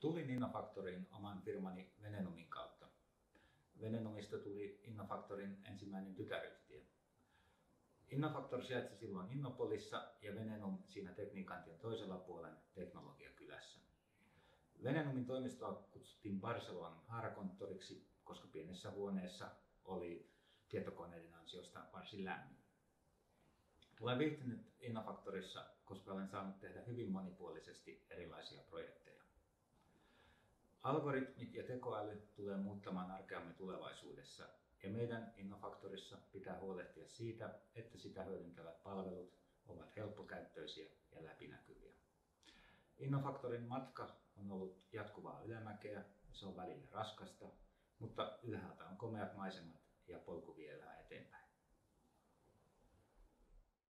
Tulin Innofaktoriin oman firmani Venenomin kautta. Venenomista tuli Innofaktorin ensimmäinen tytäryhtiö. Innofaktor sijaitsi silloin Innopolissa ja Venenum siinä tekniikantien toisella puolen teknologiakylässä. Venenumin toimistoa kutsuttiin Barcelonan haarakonttoriksi, koska pienessä huoneessa oli tietokoneiden ansiosta varsin lämmin. Olen viihtynyt Innofaktorissa, koska olen saanut tehdä hyvin monipuolisesti. Algoritmit ja tekoäly tulee muuttamaan arkeamme tulevaisuudessa ja meidän Innofaktorissa pitää huolehtia siitä, että sitä hyödyntävät palvelut ovat helppokäyttöisiä ja läpinäkyviä. Innofaktorin matka on ollut jatkuvaa ylämäkeä, se on välillä raskasta, mutta ylhäältä on komeat maisemat ja polku.